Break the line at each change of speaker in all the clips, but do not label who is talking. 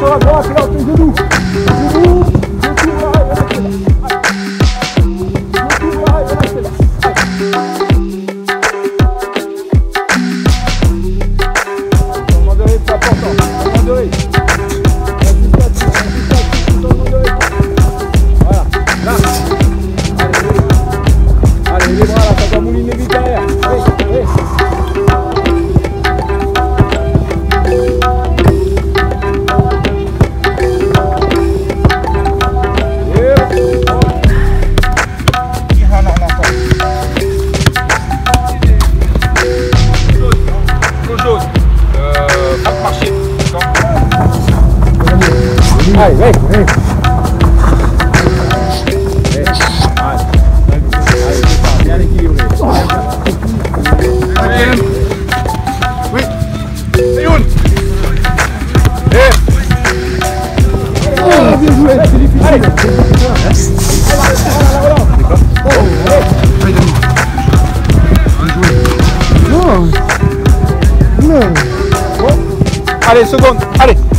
Show agora, final, tudo. Difficile. Non. Non.
Allez, seconde. Allez. Allez,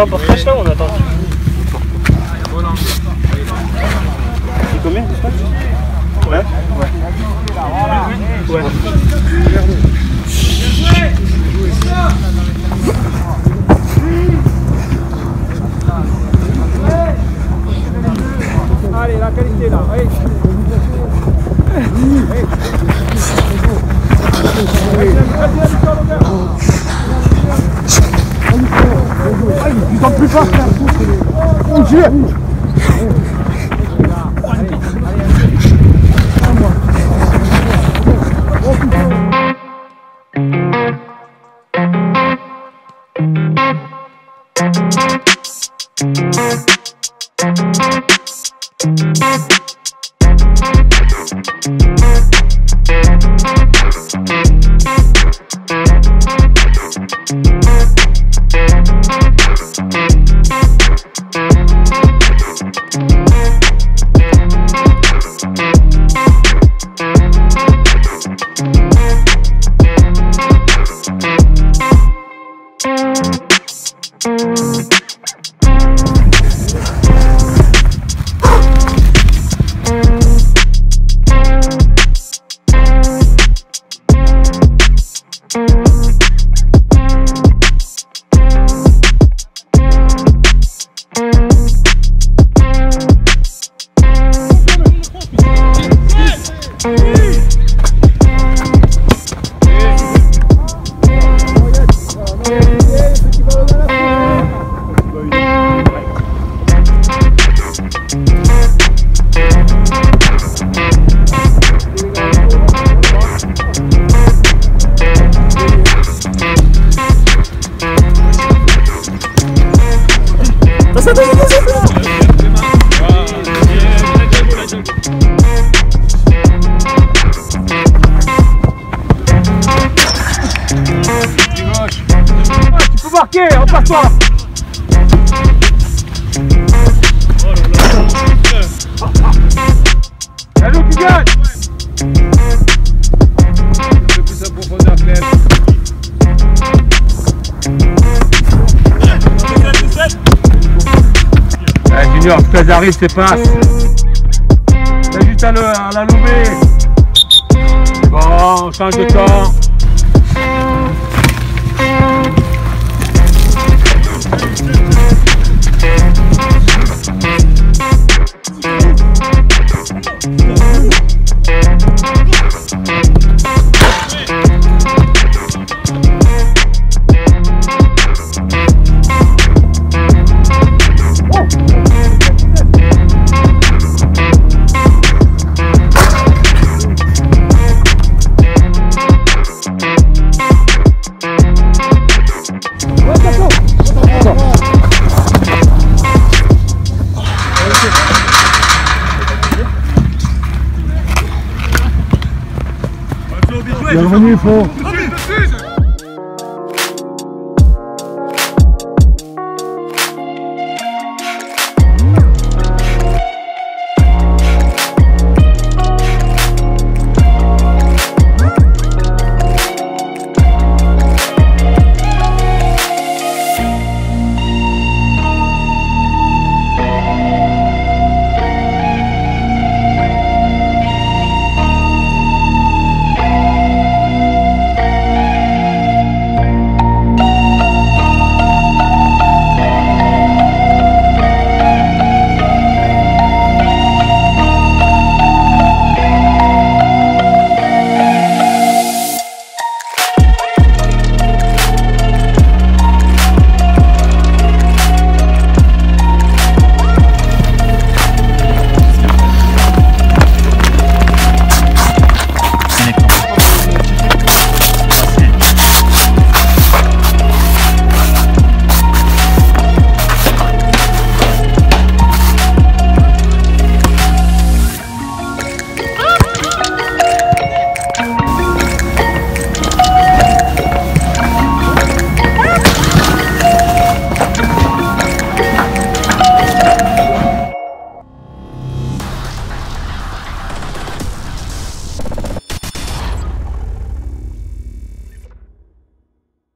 Non, pour très chaud, on attend. C'est combien Ouais. Ouais.
Allez,
Ils sont plus forts qu'un Mon Dieu.
Thank C'est nous qui gagne.
plus profondeur.
Eh, Junior, c'est pas. T'as juste à, le, à la louper. Bon, on change de temps.
Bienvenue, Faux.